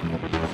All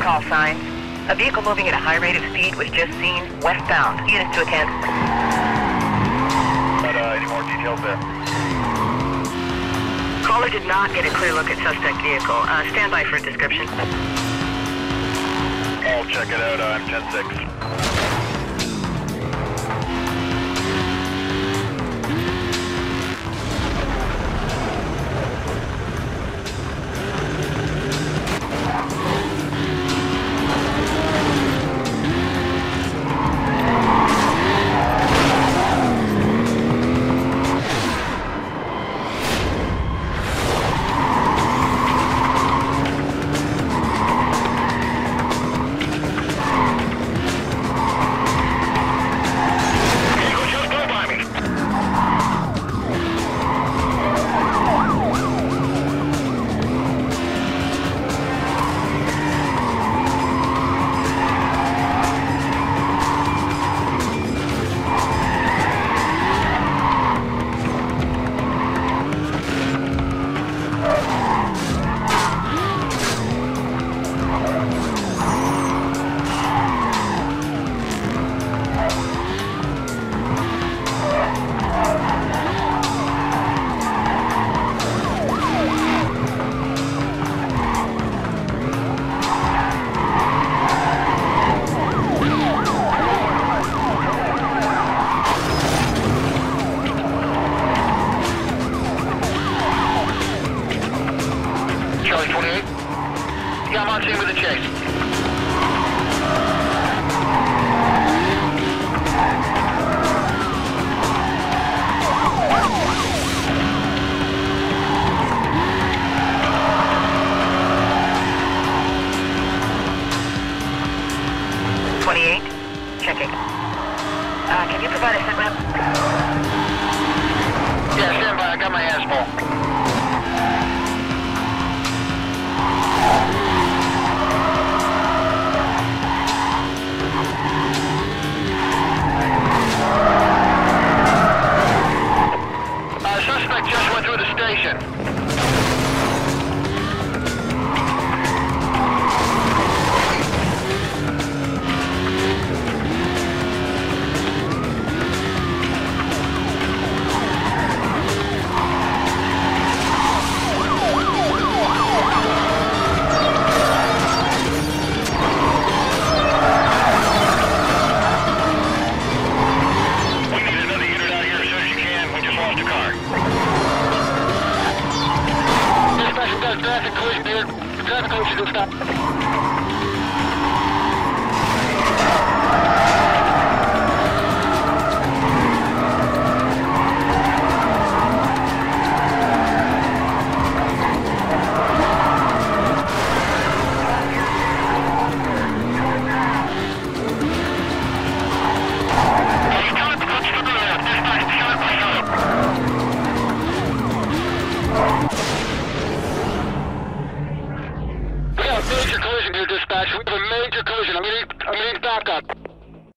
call signs. A vehicle moving at a high rate of speed was just seen westbound. Units to attend. But, uh, any more details there? Caller did not get a clear look at suspect vehicle. Uh, stand by for a description. I'll check it out. Uh, I'm 10-6. Uh, can you provide a sitrep? Yeah, A car. Dispatch does traffic collision here. Traffic collision stop. Dispatch. We have a major collision. I'm I'm gonna need backup.